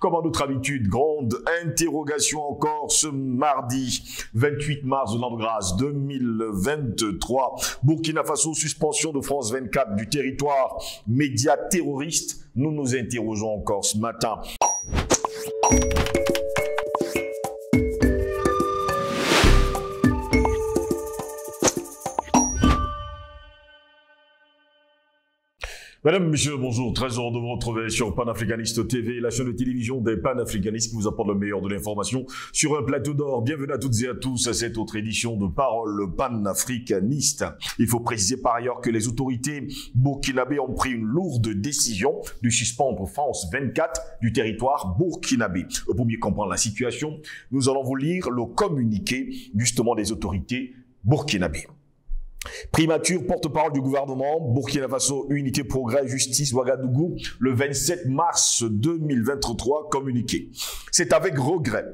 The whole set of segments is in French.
Comme en notre habitude, grande interrogation encore ce mardi 28 mars de l'an de grâce 2023. Burkina Faso, suspension de France 24 du territoire média terroriste. Nous nous interrogeons encore ce matin. Madame, Monsieur, bonjour. Très heureux de vous retrouver sur Panafricaniste TV, la chaîne de télévision des panafricanistes qui vous apporte le meilleur de l'information sur un plateau d'or. Bienvenue à toutes et à tous à cette autre édition de Parole panafricaniste. Il faut préciser par ailleurs que les autorités burkinabées ont pris une lourde décision de suspendre France 24 du territoire burkinabé. Pour mieux comprendre la situation, nous allons vous lire le communiqué justement des autorités burkinabées. Primature, porte-parole du gouvernement, Burkina Faso, Unité Progrès, Justice, Ouagadougou, le 27 mars 2023, communiqué. C'est avec regret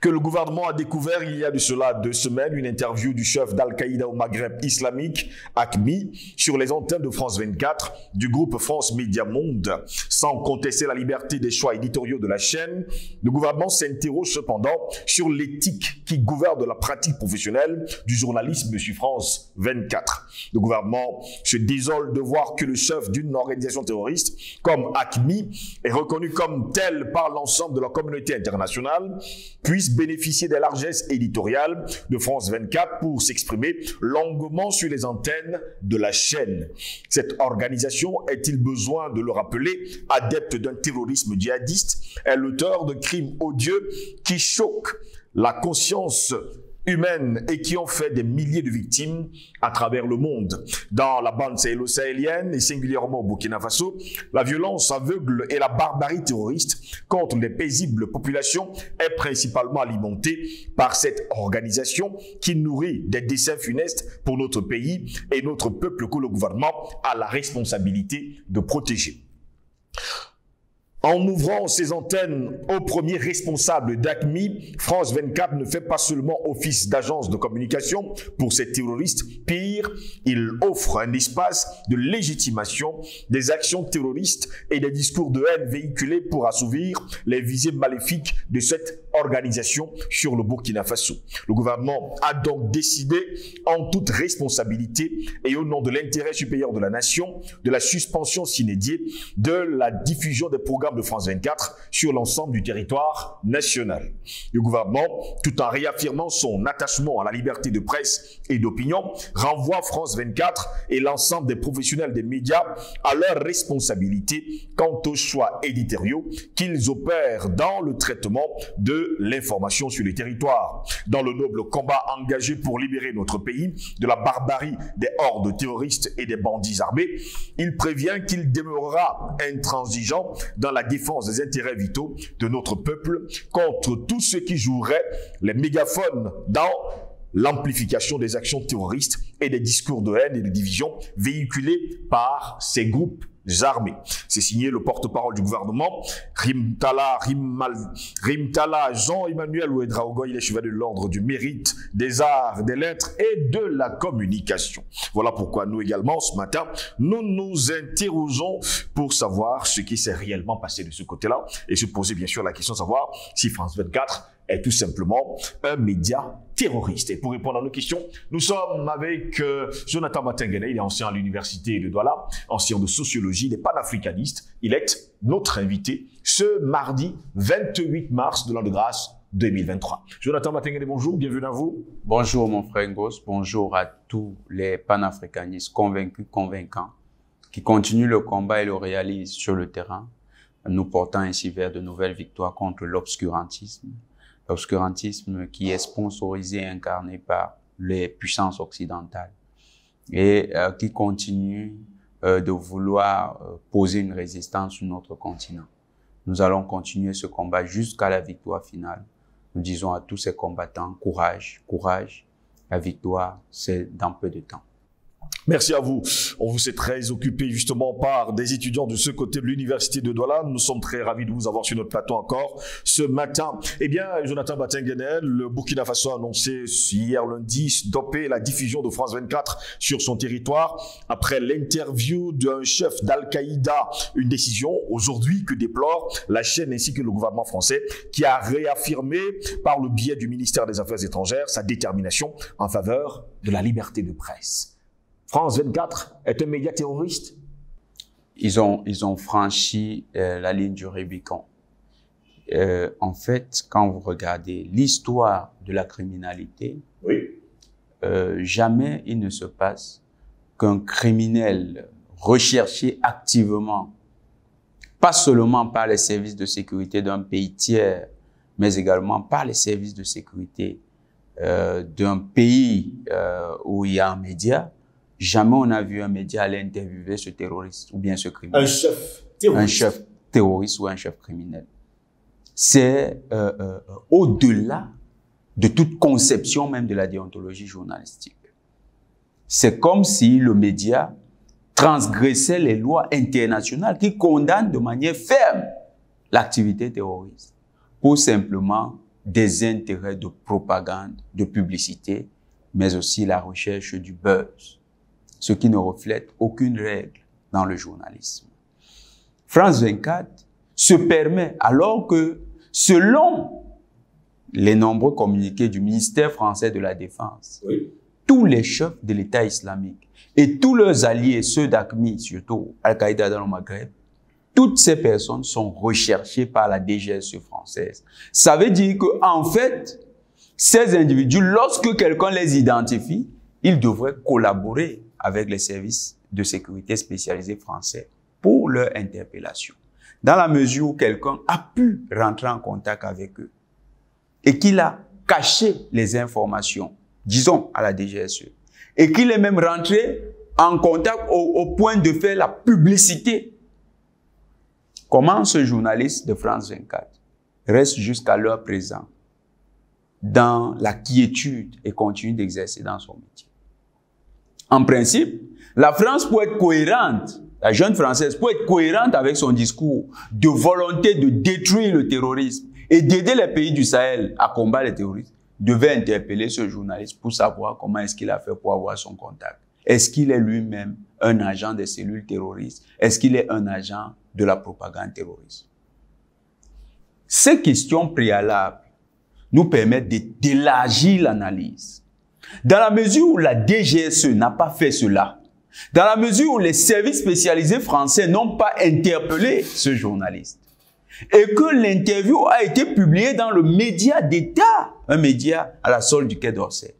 que le gouvernement a découvert il y a de cela deux semaines une interview du chef d'Al-Qaïda au Maghreb islamique, ACMI, sur les antennes de France 24 du groupe France Média Monde. Sans contester la liberté des choix éditoriaux de la chaîne, le gouvernement s'interroge cependant sur l'éthique qui gouverne la pratique professionnelle du journalisme sur France 24. Le gouvernement se désole de voir que le chef d'une organisation terroriste comme ACMI est reconnu comme tel par l'ensemble de la communauté internationale puisse bénéficier des largesses éditoriales de France 24 pour s'exprimer longuement sur les antennes de la chaîne. Cette organisation, est-il besoin de le rappeler, adepte d'un terrorisme djihadiste, est l'auteur de crimes odieux qui choquent la conscience humaines et qui ont fait des milliers de victimes à travers le monde. Dans la bande sahélo-sahélienne et singulièrement au Burkina Faso, la violence aveugle et la barbarie terroriste contre les paisibles populations est principalement alimentée par cette organisation qui nourrit des dessins funestes pour notre pays et notre peuple que le gouvernement a la responsabilité de protéger. En ouvrant ses antennes au premier responsable d'ACMI, France 24 ne fait pas seulement office d'agence de communication pour ces terroristes. Pire, il offre un espace de légitimation des actions terroristes et des discours de haine véhiculés pour assouvir les visées maléfiques de cette organisation sur le Burkina Faso. Le gouvernement a donc décidé, en toute responsabilité et au nom de l'intérêt supérieur de la nation, de la suspension s'inédiée de la diffusion des programmes de France 24 sur l'ensemble du territoire national. Le gouvernement, tout en réaffirmant son attachement à la liberté de presse et d'opinion, renvoie France 24 et l'ensemble des professionnels des médias à leur responsabilité quant aux choix éditoriaux qu'ils opèrent dans le traitement de l'information sur les territoires. Dans le noble combat engagé pour libérer notre pays de la barbarie des hordes terroristes et des bandits armés, il prévient qu'il demeurera intransigeant dans la défense des intérêts vitaux de notre peuple contre tous ceux qui joueraient les mégaphones dans l'amplification des actions terroristes et des discours de haine et de division véhiculés par ces groupes armées. C'est signé le porte-parole du gouvernement, Rimtala, Rimtala Jean-Emmanuel Ouedraogo, il est chevalier de l'ordre du mérite, des arts, des lettres et de la communication. Voilà pourquoi nous également, ce matin, nous nous interrogeons pour savoir ce qui s'est réellement passé de ce côté-là et se poser bien sûr la question de savoir si France 24 est tout simplement un média terroriste. Et pour répondre à nos questions, nous sommes avec euh, Jonathan Matengene, il est ancien à l'université de Douala, ancien de sociologie, il est panafricaniste. Il est notre invité ce mardi 28 mars de l'an de grâce 2023. Jonathan Matengene, bonjour, bienvenue à vous. Bonjour mon frère Ngos, bonjour à tous les panafricanistes convaincus, convaincants, qui continuent le combat et le réalisent sur le terrain, nous portant ainsi vers de nouvelles victoires contre l'obscurantisme, l'obscurantisme qui est sponsorisé et incarné par les puissances occidentales et euh, qui continue euh, de vouloir euh, poser une résistance sur notre continent. Nous allons continuer ce combat jusqu'à la victoire finale. Nous disons à tous ces combattants, courage, courage, la victoire, c'est dans peu de temps. Merci à vous. On vous est très occupé justement par des étudiants de ce côté de l'université de Douala. Nous sommes très ravis de vous avoir sur notre plateau encore ce matin. Eh bien, Jonathan Batenguenel, le Burkina Faso a annoncé hier lundi stopper la diffusion de France 24 sur son territoire après l'interview d'un chef d'Al-Qaïda. Une décision aujourd'hui que déplore la chaîne ainsi que le gouvernement français qui a réaffirmé par le biais du ministère des Affaires étrangères sa détermination en faveur de la liberté de presse. France 24 est un média terroriste Ils ont, ils ont franchi euh, la ligne du Rubicon. Euh, en fait, quand vous regardez l'histoire de la criminalité, oui. euh, jamais il ne se passe qu'un criminel recherché activement, pas seulement par les services de sécurité d'un pays tiers, mais également par les services de sécurité d'un pays où il y a un média, Jamais on a vu un média aller interviewer ce terroriste ou bien ce criminel. Un chef terroriste. Un chef terroriste ou un chef criminel. C'est euh, euh, au-delà de toute conception même de la déontologie journalistique. C'est comme si le média transgressait les lois internationales qui condamnent de manière ferme l'activité terroriste pour simplement des intérêts de propagande, de publicité, mais aussi la recherche du buzz ce qui ne reflète aucune règle dans le journalisme. France 24 se permet, alors que selon les nombreux communiqués du ministère français de la Défense, tous les chefs de l'État islamique et tous leurs alliés, ceux d'ACMI, surtout Al-Qaïda dans le Maghreb, toutes ces personnes sont recherchées par la DGSE française. Ça veut dire que, en fait, ces individus, lorsque quelqu'un les identifie, ils devraient collaborer avec les services de sécurité spécialisés français pour leur interpellation. Dans la mesure où quelqu'un a pu rentrer en contact avec eux et qu'il a caché les informations, disons à la DGSE, et qu'il est même rentré en contact au, point de faire la publicité. Comment ce journaliste de France 24 reste jusqu'à l'heure présent dans la quiétude et continue d'exercer dans son métier? En principe, la France peut être cohérente, la jeune Française peut être cohérente avec son discours de volonté de détruire le terrorisme et d'aider les pays du Sahel à combattre le terrorisme, devait interpeller ce journaliste pour savoir comment est-ce qu'il a fait pour avoir son contact. Est-ce qu'il est, lui-même un agent des cellules terroristes? Est-ce qu'il est un agent de la propagande terroriste? Ces questions préalables nous permettent d'élargir l'analyse dans la mesure où la DGSE n'a pas fait cela, dans la mesure où les services spécialisés français n'ont pas interpellé ce journaliste, et que l'interview a été publiée dans le média d'État, un média à la solde du Quai d'Orsay,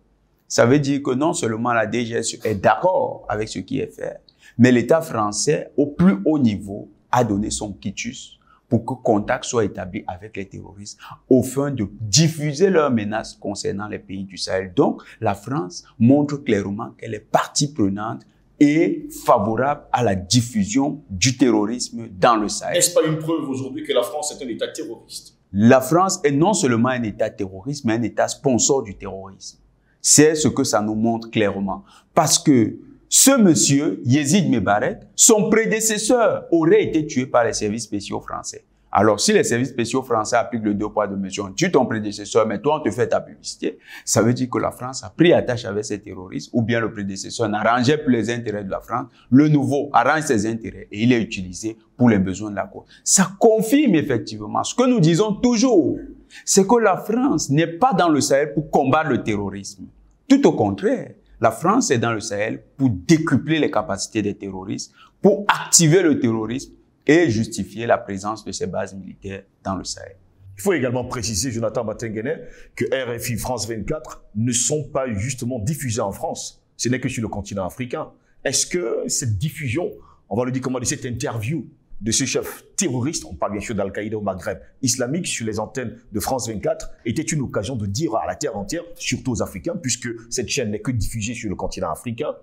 ça veut dire que non seulement la DGSE est d'accord avec ce qui est fait, mais l'État français, au plus haut niveau, a donné son quitus pour que contact soit établi avec les terroristes au fin de diffuser leurs menaces concernant les pays du Sahel. Donc, la France montre clairement qu'elle est partie prenante et favorable à la diffusion du terrorisme dans le Sahel. Est-ce pas une preuve aujourd'hui que la France est un État terroriste? La France est non seulement un État terroriste, mais un État sponsor du terrorisme. C'est ce que ça nous montre clairement. Parce que ce monsieur, Yezid Mebarek, son prédécesseur aurait été tué par les services spéciaux français. Alors, si les services spéciaux français appliquent le deux poids, deux mesures, on tue ton prédécesseur, mais toi, on te fait ta publicité, ça veut dire que la France a pris attache avec ses terroristes, ou bien le prédécesseur n'arrangeait plus les intérêts de la France, le nouveau arrange ses intérêts et il est utilisé pour les besoins de la cause. Ça confirme effectivement ce que nous disons toujours, c'est que la France n'est pas dans le Sahel pour combattre le terrorisme. Tout au contraire, la France est dans le Sahel pour décupler les capacités des terroristes, pour activer le terrorisme et justifier la présence de ces bases militaires dans le Sahel. Il faut également préciser, Jonathan Batengene, que RFI France 24 ne sont pas justement diffusés en France. Ce n'est que sur le continent africain. Est-ce que cette diffusion, on va le dire comment, de cette interview de ce chef terroriste, on parle bien sûr d'Al-Qaïda au Maghreb islamique sur les antennes de France 24, était une occasion de dire à la terre entière, surtout aux Africains, puisque cette chaîne n'est que diffusée sur le continent africain,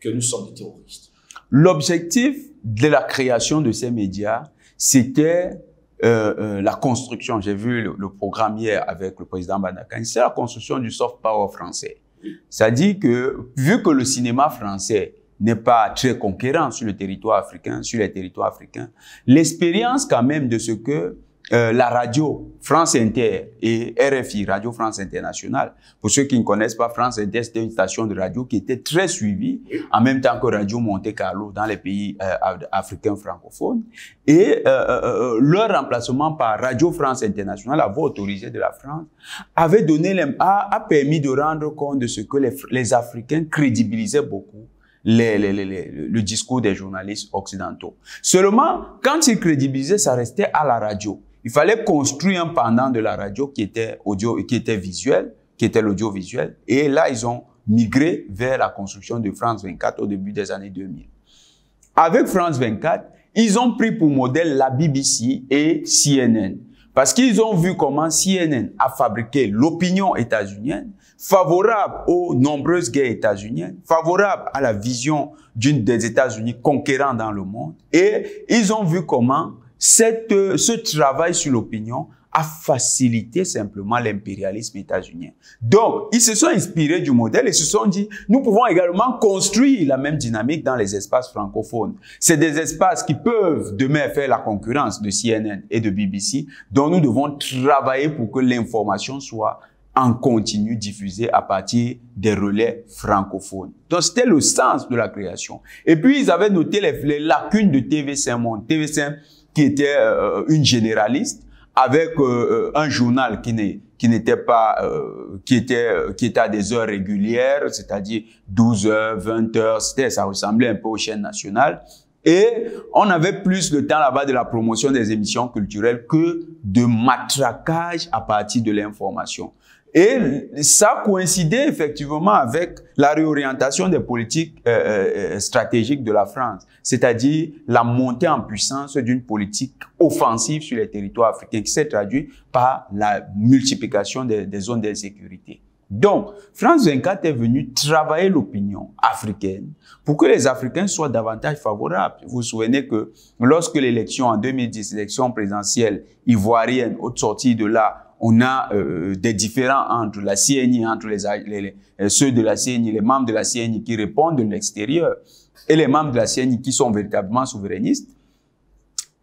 que nous sommes des terroristes. L'objectif de la création de ces médias, c'était euh, euh, la construction. J'ai vu le, programme hier avec le président Banakan. C'est la construction du soft power français. C'est-à-dire que, vu que le cinéma français n'est pas très conquérant sur le territoire africain, sur les territoires africains. L'expérience quand même de ce que euh, la radio France Inter et RFI, Radio France Internationale. Pour ceux qui ne connaissent pas, France Inter, c'était une station de radio qui était très suivie, en même temps que Radio Monte Carlo dans les pays euh, africains francophones. Et euh, leur remplacement par Radio France Internationale, la voix autorisée de la France, avait donné, a, a permis de rendre compte de ce que les, les Africains crédibilisaient beaucoup les, le discours des journalistes occidentaux. Seulement, quand ils crédibilisaient, ça restait à la radio. Il fallait construire un pendant de la radio qui était audio, qui était visuel, qui était l'audiovisuel. Et là, ils ont migré vers la construction de France 24 au début des années 2000. Avec France 24, ils ont pris pour modèle la BBC et CNN. Parce qu'ils ont vu comment CNN a fabriqué l'opinion états-unienne, favorable aux nombreuses guerres états-uniennes, favorable à la vision d'une des États-Unis conquérant dans le monde. Et ils ont vu comment cette, euh, ce travail sur l'opinion a facilité simplement l'impérialisme états-unien. Donc, ils se sont inspirés du modèle et se sont dit, nous pouvons également construire la même dynamique dans les espaces francophones. C'est des espaces qui peuvent demain faire la concurrence de CNN et de BBC, dont nous devons travailler pour que l'information soit en continu diffusée à partir des relais francophones. Donc, c'était le sens de la création. Et puis, ils avaient noté les, les lacunes de TV5 Monde. TV5 qui était euh, une généraliste avec euh, euh, un journal qui n'est qui n'était pas qui était qui était à des heures régulières, c'est-à-dire 12 heures, 20 heures, c'était ça ressemblait un peu aux chaînes nationales et on avait plus le temps là-bas de la promotion des émissions culturelles que de matraquage à partir de l'information. Et ça coïncidait effectivement avec la réorientation des politiques euh, euh, stratégiques de la France, c'est-à-dire la montée en puissance d'une politique offensive sur les territoires africains qui s'est traduite par la multiplication des, zones d'insécurité. Donc, France 24 est venu travailler l'opinion africaine pour que les Africains soient davantage favorables. Vous vous souvenez que lorsque l'élection en 2010, l'élection présidentielle ivoirienne, au sortie de là, on a euh, des différends entre la CNI, entre les, les, euh, ceux de la CNI, les membres de la CNI qui répondent de l'extérieur et les membres de la CNI qui sont véritablement souverainistes.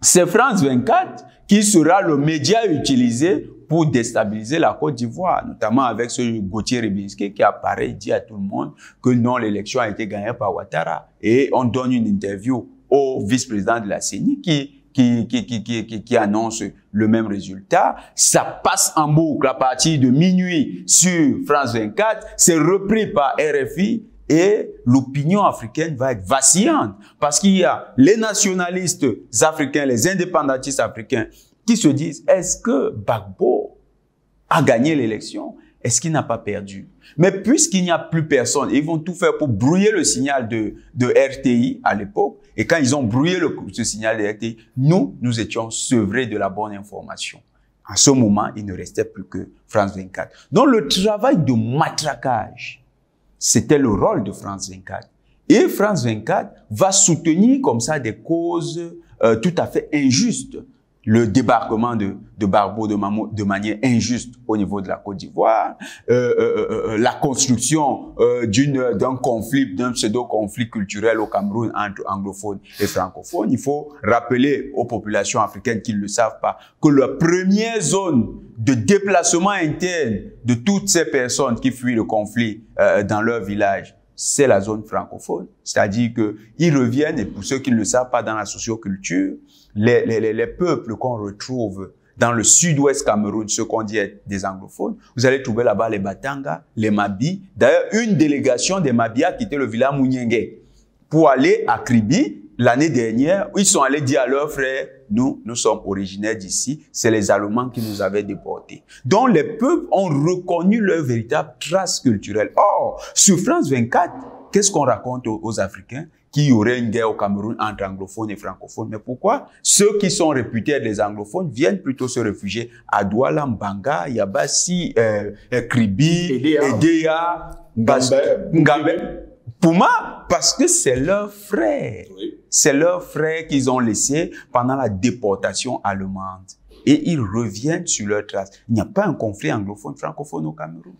C'est France 24 qui sera le média utilisé pour déstabiliser la Côte d'Ivoire, notamment avec ce Gauthier Ribinski qui apparaît, dit à tout le monde que non, l'élection a été gagnée par Ouattara. Et on donne une interview au vice-président de la CENI qui qui, annonce le même résultat. Ça passe en boucle à partir de minuit sur France 24. C'est repris par RFI et l'opinion africaine va être vacillante parce qu'il y a les nationalistes africains, les indépendantistes africains qui se disent est-ce que Bagbo a gagné l'élection? Est-ce qu'il n'a pas perdu? Mais puisqu'il n'y a plus personne, ils vont tout faire pour brouiller le signal de, de RTI à l'époque. Et quand ils ont brouillé ce signal de RTI, nous, nous étions sevrés de la bonne information. À ce moment, il ne restait plus que France 24. Donc le travail de matraquage, c'était le rôle de France 24. Et France 24 va soutenir comme ça des causes euh, tout à fait injustes le débarquement de, de Barbeau de, de, manière injuste au niveau de la Côte d'Ivoire, euh, euh, euh, euh la construction euh, d'une d'un conflit, d'un pseudo-conflit culturel au Cameroun entre anglophones et francophones. Il faut rappeler aux populations africaines qui ne le savent pas que la première zone de déplacement interne de toutes ces personnes qui fuient le conflit euh, dans leur village, c'est la zone francophone. C'est-à-dire que ils reviennent, et pour ceux qui ne le savent pas dans la socioculture, les, les, les peuples qu'on retrouve dans le sud-ouest Cameroun, ceux qu'on dit être des anglophones, vous allez trouver là-bas les Batanga, les Mabi. D'ailleurs, une délégation des Mabi a quitté le village Mouniengue pour aller à Kribi l'année dernière, ils sont allés dire à leurs frères, nous, nous sommes originaires d'ici, c'est les Allemands qui nous avaient déportés. Donc les peuples ont reconnu leur véritable trace culturelle. Or, sur France 24, qu'est-ce qu'on raconte aux, aux Africains qu'il y aurait une guerre au Cameroun entre anglophones et francophones? Mais pourquoi Ceux qui sont réputés être des anglophones viennent plutôt se réfugier à Douala, Mbanga, Yabassi, euh, Kribi, Edea, Ngambe. Pouma, parce que c'est leurs frères. Oui. C'est leurs frères qu'ils ont laissés pendant la déportation allemande. Et ils reviennent sur leur trace. Il n'y a pas un conflit anglophone-francophone au Cameroun.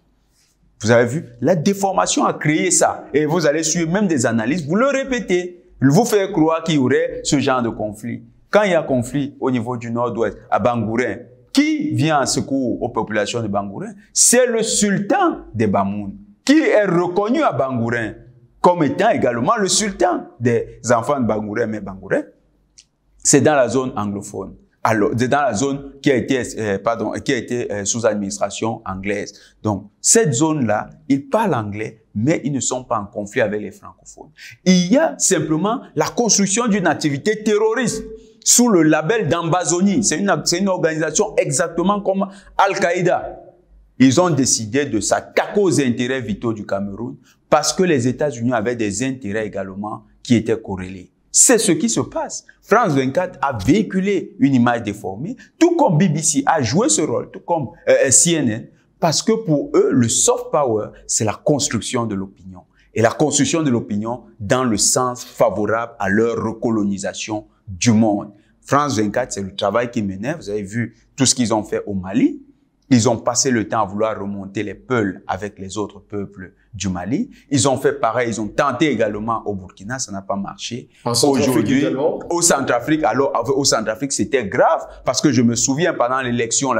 Vous avez vu, la déformation a créé ça. Et vous allez suivre même des analyses, vous le répétez. Vous faites croire qu'il y aurait ce genre de conflit. Quand il y a conflit au niveau du nord-ouest, à Bangourin, qui vient en secours aux populations de Bangourin? C'est le sultan des Bamoun, qui est reconnu à Bangourin comme étant également le sultan des enfants de Bangourin. Mais Bangourin, c'est dans la zone anglophone. Alors, c'est dans la zone qui a été, euh, pardon, qui a été euh, sous administration anglaise. Donc, cette zone-là, ils parlent anglais, mais ils ne sont pas en conflit avec les francophones. Il y a simplement la construction d'une activité terroriste sous le label d'Ambazonie. C'est une, une organisation exactement comme Al-Qaïda. Ils ont décidé de s'attaquer aux intérêts vitaux du Cameroun parce que les États-Unis avaient des intérêts également qui étaient corrélés. C'est ce qui se passe. France 24 a véhiculé une image déformée, tout comme BBC a joué ce rôle, tout comme euh, CNN, parce que pour eux, le soft power, c'est la construction de l'opinion. Et la construction de l'opinion dans le sens favorable à leur recolonisation du monde. France 24, c'est le travail qui menait. Vous avez vu tout ce qu'ils ont fait au Mali. Ils ont passé le temps à vouloir remonter les peuls avec les autres peuples du Mali. Ils ont fait pareil, ils ont tenté également au Burkina, ça n'a pas marché. Aujourd'hui, au Centrafrique, alors au Centrafrique, c'était grave parce que je me souviens pendant l'élection,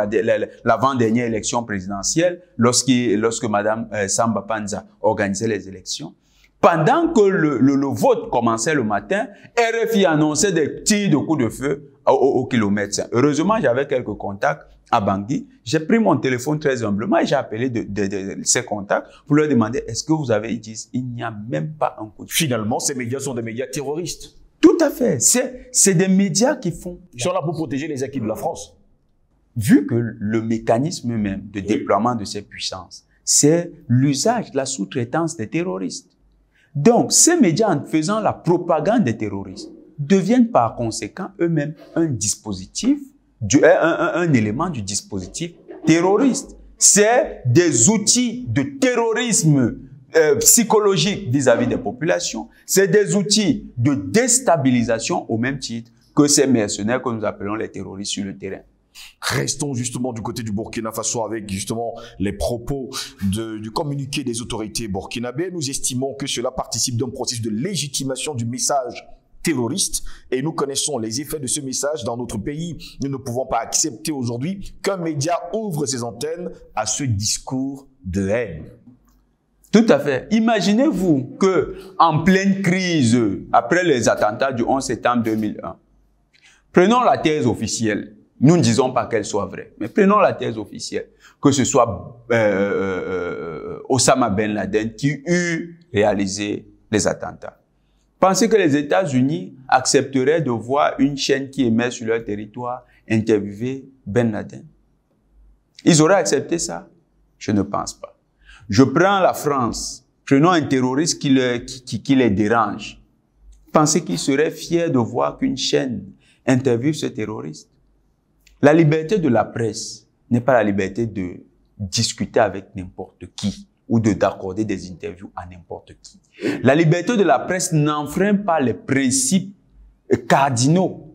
l'avant-dernière élection présidentielle, lorsque, lorsque Madame euh, Samba Panza organisait les élections, pendant que le, le, le, vote commençait le matin, RFI annonçait des tirs de coups de feu au, au, kilomètre. Heureusement, j'avais quelques contacts à Bangui. J'ai pris mon téléphone très humblement et j'ai appelé de, de, de, ces contacts pour leur demander est-ce que vous avez dit il n'y a même pas un coup de feu. Finalement, ces médias sont des médias terroristes. Tout à fait. C'est, c'est des médias qui font. Ils sont là pour protéger les acquis de la France. Vu que le mécanisme même de déploiement de ces puissances, c'est l'usage de la sous-traitance des terroristes. Donc, ces médias, en faisant la propagande des terroristes, deviennent par conséquent eux-mêmes un dispositif, un, élément du dispositif terroriste. C'est des outils de terrorisme euh, psychologique vis-à-vis -vis des populations. C'est des outils de déstabilisation au même titre que ces mercenaires que nous appelons les terroristes sur le terrain. Restons justement du côté du Burkina Faso avec justement les propos du communiqué des autorités burkinabées. Nous estimons que cela participe d'un processus de légitimation du message terroriste et nous connaissons les effets de ce message dans notre pays. Nous ne pouvons pas accepter aujourd'hui qu'un média ouvre ses antennes à ce discours de haine. Tout à fait. Imaginez-vous que en pleine crise après les attentats du 11 septembre 2001, prenons la thèse officielle nous ne disons pas qu'elle soit vraie, mais prenons la thèse officielle, que ce soit euh, euh, euh, Osama Ben Laden qui eut réalisé les attentats. Pensez que les États-Unis accepteraient de voir une chaîne qui émet sur leur territoire interviewer Ben Laden? Ils auraient accepté ça? Je ne pense pas. Je prends la France, prenons un terroriste qui, qui, qui les dérange. Pensez qu'ils seraient fiers de voir qu'une chaîne interviewe ce terroriste? La liberté de la presse n'est pas la liberté de discuter avec n'importe qui ou de d'accorder des interviews à n'importe qui. La liberté de la presse n'enfreint pas les principes cardinaux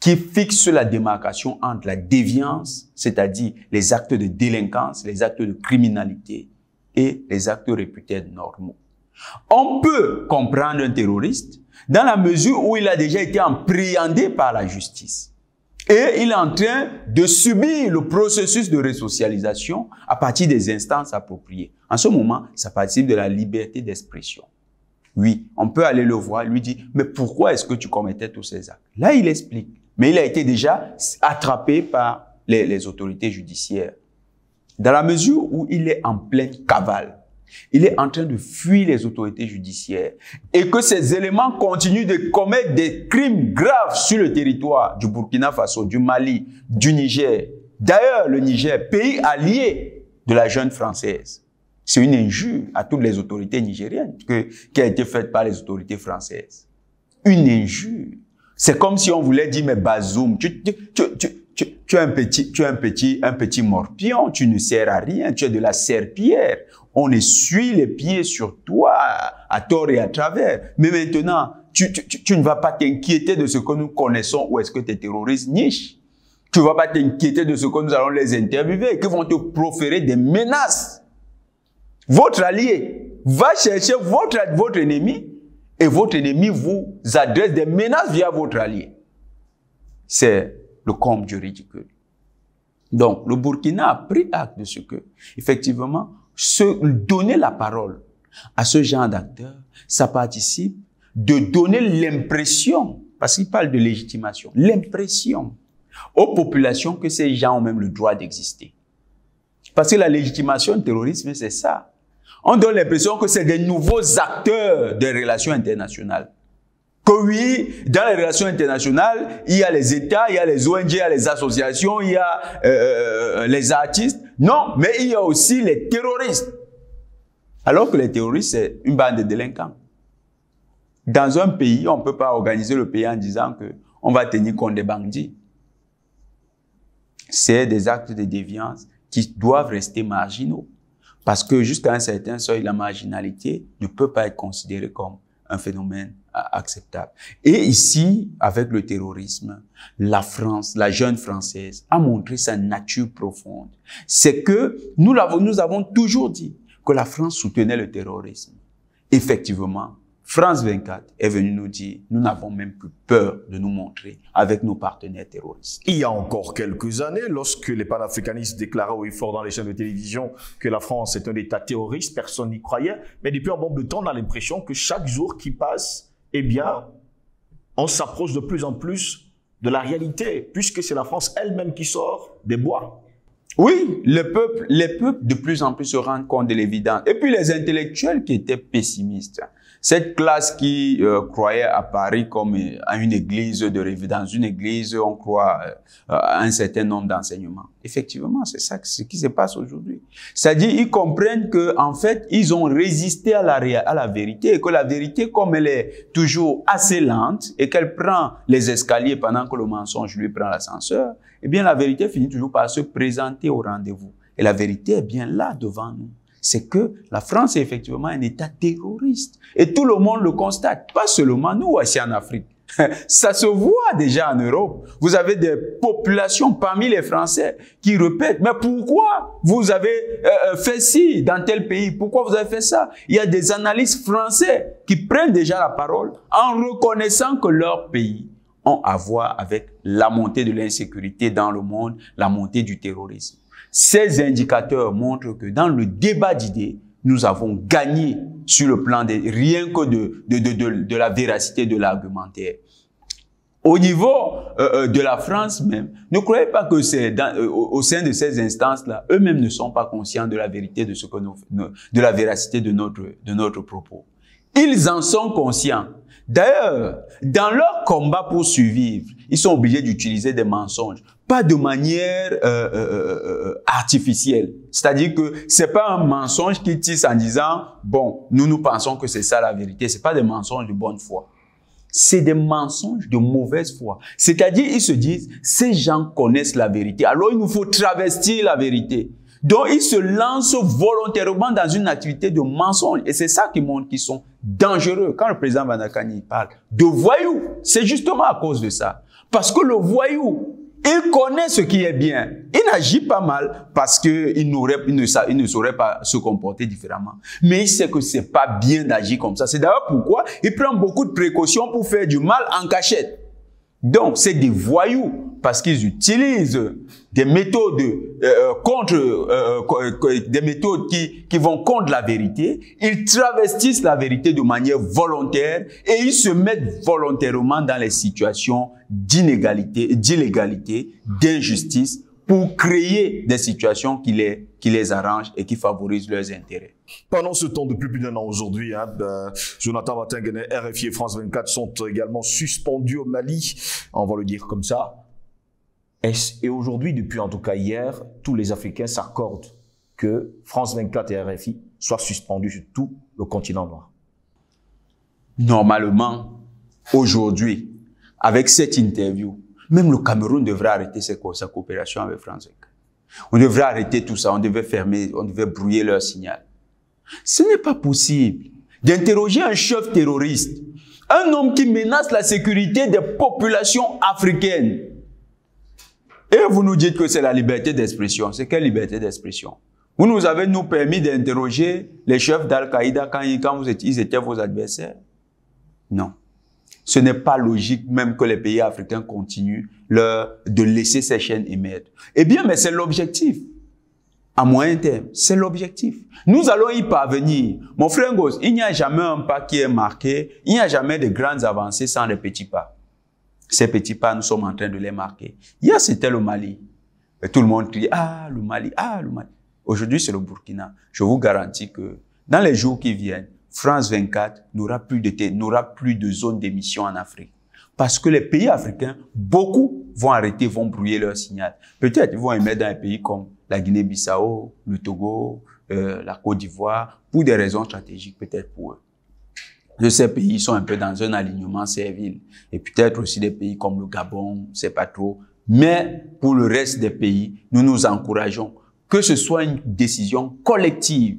qui fixent la démarcation entre la déviance, c'est-à-dire les actes de délinquance, les actes de criminalité et les actes réputés normaux. On peut comprendre un terroriste dans la mesure où il a déjà été appréhendé par la justice. Et il est en train de subir le processus de resocialisation à partir des instances appropriées. En ce moment, ça participe de la liberté d'expression. Oui, on peut aller le voir, lui dire, mais pourquoi est-ce que tu commettais tous ces actes? Là, il explique. Mais il a été déjà attrapé par les, les autorités judiciaires. Dans la mesure où il est en pleine cavale, il est en train de fuir les autorités judiciaires et que ces éléments continuent de commettre des crimes graves sur le territoire du Burkina Faso, du Mali, du Niger. D'ailleurs, le Niger, pays allié de la jeune française. C'est une injure à toutes les autorités nigériennes que, qui a été faite par les autorités françaises. Une injure. C'est comme si on voulait dire, mais Bazoum, tu, tu, tu, tu, es un petit, tu es un petit, un petit morpion, tu ne sers à rien, tu es de la serpillère on essuie les pieds sur toi à tort et à travers. Mais maintenant, tu, tu, tu ne vas pas t'inquiéter de ce que nous connaissons ou est-ce que tes terroristes nichent. Tu ne vas pas t'inquiéter de ce que nous allons les interviewer, qui vont te proférer des menaces. Votre allié va chercher votre, votre ennemi et votre ennemi vous adresse des menaces via votre allié. C'est le comble du ridicule. Donc, le Burkina a pris acte de ce que, effectivement, se donner la parole à ce genre d'acteurs, ça participe de donner l'impression, parce qu'il parle de légitimation, l'impression aux populations que ces gens ont même le droit d'exister. Parce que la légitimation du terrorisme, c'est ça. On donne l'impression que c'est des nouveaux acteurs des relations internationales. Que oui, dans les relations internationales, il y a les États, il y a les ONG, il y a les associations, il y a euh, euh, les artistes. Non, mais il y a aussi les terroristes. Alors que les terroristes, c'est une bande de délinquants. Dans un pays, on ne peut pas organiser le pays en disant que on va tenir compte des bandits. C'est des actes de déviance qui doivent rester marginaux. Parce que jusqu'à un certain seuil, la marginalité ne peut pas être considérée comme un phénomène acceptable. Et ici, avec le terrorisme, la France, la jeune française, a montré sa nature profonde. C'est que nous l'avons, nous avons toujours dit que la France soutenait le terrorisme. Effectivement, France 24 est venu nous dire, nous n'avons même plus peur de nous montrer avec nos partenaires terroristes. Il y a encore quelques années, lorsque les panafricanistes déclaraient au fort dans les chaînes de télévision que la France est un État terroriste, personne n'y croyait. Mais depuis un bon de temps, on a l'impression que chaque jour qui passe, eh bien, on s'approche de plus en plus de la réalité, puisque c'est la France elle-même qui sort des bois. Oui, le peuple, les peuples de plus en plus se rendent compte de l'évidence. Et puis les intellectuels qui étaient pessimistes. Cette classe qui euh, croyait à Paris comme euh, à une église de rêve, dans une église, on croit euh, à un certain nombre d'enseignements. Effectivement, c'est ça ce qui se passe aujourd'hui. C'est-à-dire, ils comprennent que, en fait, ils ont résisté à la, à la vérité et que la vérité, comme elle est toujours assez lente et qu'elle prend les escaliers pendant que le mensonge lui prend l'ascenseur, eh bien, la vérité finit toujours par se présenter au rendez-vous. Et la vérité est bien là devant nous c'est que la France est effectivement un État terroriste. Et tout le monde le constate, pas seulement nous aussi en Afrique. Ça se voit déjà en Europe. Vous avez des populations parmi les Français qui répètent, mais pourquoi vous avez euh, euh, fait ci dans tel pays? Pourquoi vous avez fait ça? Il y a des analystes français qui prennent déjà la parole en reconnaissant que leur pays ont à voir avec la montée de l'insécurité dans le monde, la montée du terrorisme. Ces indicateurs montrent que dans le débat d'idées, nous avons gagné sur le plan de rien que de, de, de, de la véracité de l'argumentaire. Au niveau euh, euh, de la France même, ne croyez pas que c'est euh, au sein de ces instances-là, eux-mêmes ne sont pas conscients de la vérité de ce que nous, de la véracité de notre de notre propos. Ils en sont conscients. D'ailleurs, dans leur combat pour survivre, ils sont obligés d'utiliser des mensonges pas de manière euh, euh, euh, euh, artificielle. C'est-à-dire que c'est pas un mensonge qui tisse en disant bon, nous nous pensons que c'est ça la vérité. C'est pas des mensonges de bonne foi. C'est des mensonges de mauvaise foi. C'est-à-dire ils se disent ces gens connaissent la vérité. Alors il nous faut travestir la vérité. Donc ils se lancent volontairement dans une activité de mensonge et c'est ça qui montre qu'ils sont dangereux. Quand le président Vanakani parle de voyous, c'est justement à cause de ça. Parce que le voyou, il connaît ce qui est bien. Il n'agit pas mal parce que il, n'aurait, il, ne, il ne saurait pas se comporter différemment. Mais il sait que c'est pas bien d'agir comme ça. C'est d'ailleurs pourquoi il prend beaucoup de précautions pour faire du mal en cachette. Donc, c'est des voyous parce qu'ils utilisent des méthodes euh, contre euh, euh, des méthodes qui qui vont contre la vérité. Ils travestissent la vérité de manière volontaire et ils se mettent volontairement dans les situations d'inégalité, d'illégalité, d'injustice pour créer des situations qui les, qui les arrangent et qui favorisent leurs intérêts. Pendant ce temps, depuis plus d'un an aujourd'hui, hein, ben, Jonathan RFI et France 24 sont également suspendus au Mali, on va le dire comme ça. Et aujourd'hui, depuis en tout cas hier, tous les Africains s'accordent que France 24 et RFI soient suspendus sur tout le continent noir? Normalement, aujourd'hui, avec cette interview, même le Cameroun devrait arrêter sa coopération avec France 24. On devrait arrêter tout ça, on devait fermer, on devait brouiller leur signal. Ce n'est pas possible d'interroger un chef terroriste, un homme qui menace la sécurité des populations africaines. Et vous nous dites que c'est la liberté d'expression. C'est quelle liberté d'expression? Vous nous avez nous permis d'interroger les chefs d'Al-Qaïda quand, ils étaient vos adversaires? Non. Ce n'est pas logique même que les pays africains continuent de laisser ces chaînes émettre. Eh bien, mais c'est l'objectif. À moyen terme, c'est l'objectif. Nous allons y parvenir. Mon frère Ngos, il n'y a jamais un pas qui est marqué. Il n'y a jamais de grandes avancées sans des petits pas. Ces petits pas, nous sommes en train de les marquer. Hier, c'était le Mali. Tout le monde crie, ah, le Mali, ah, le Mali. Aujourd'hui, c'est le Burkina. Je vous garantis que dans les jours qui viennent, France 24 n'aura plus de, n'aura plus de zone d'émission en Afrique. Parce que les pays africains, beaucoup vont arrêter, vont brouiller leur signal. Peut-être ils vont émettre dans un pays comme la Guinée-Bissau, le Togo, euh, la Côte d'Ivoire, pour des raisons stratégiques peut-être pour eux. De ces pays sont un peu dans un alignement servile. Et peut-être aussi des pays comme le Gabon, c'est pas trop. Mais pour le reste des pays, nous nous encourageons que ce soit une décision collective,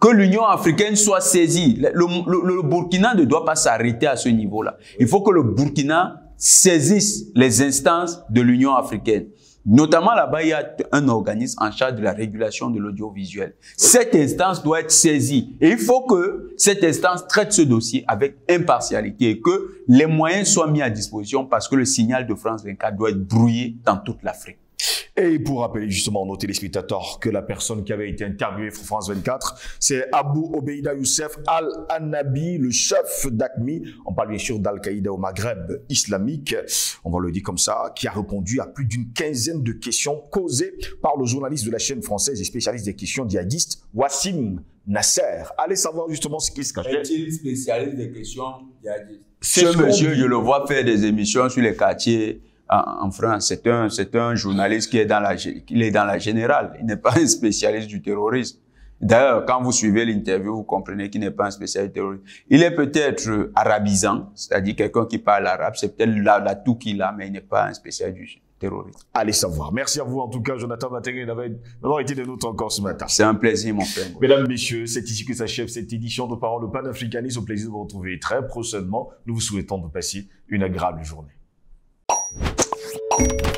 que l'Union africaine soit saisie. Le, le, le Burkina ne doit pas s'arrêter à ce niveau-là. Il faut que le Burkina saisisse les instances de l'Union africaine. Notamment là-bas, il y a un organisme en charge de la régulation de l'audiovisuel. Cette instance doit être saisie. Et il faut que cette instance traite ce dossier avec impartialité et que les moyens soient mis à disposition parce que le signal de France 24 doit être brouillé dans toute l'Afrique. Et pour rappeler justement nos téléspectateurs que la personne qui avait été interviewée pour France 24, c'est Abu Obeida Youssef Al-Anabi, le chef d'ACMI. On parle bien sûr d'Al-Qaïda au Maghreb islamique, on va le dire comme ça, qui a répondu à plus d'une quinzaine de questions causées par le journaliste de la chaîne française et spécialiste des questions djihadistes, Wassim Nasser. Allez savoir justement ce qui se cache. Est-il spécialiste des questions djihadistes? Ce monsieur, je le vois faire des émissions sur les quartiers en, France. C'est un, c'est un journaliste qui est dans la, il est dans la générale. Il n'est pas un spécialiste du terrorisme. D'ailleurs, quand vous suivez l'interview, vous comprenez qu'il n'est pas un spécialiste du terrorisme. Il est peut-être arabisant, c'est-à-dire quelqu'un qui parle arabe. C'est peut-être là, là tout qu'il a, mais il n'est pas un spécialiste du terrorisme. Allez savoir. Merci à vous, en tout cas, Jonathan Matéry, d'avoir été de notre encore ce matin. C'est un plaisir, mon frère. Mesdames, Messieurs, c'est ici que s'achève cette édition de Parole de panafricanisme. Au plaisir de vous retrouver très prochainement. Nous vous souhaitons de passer une agréable journée. go!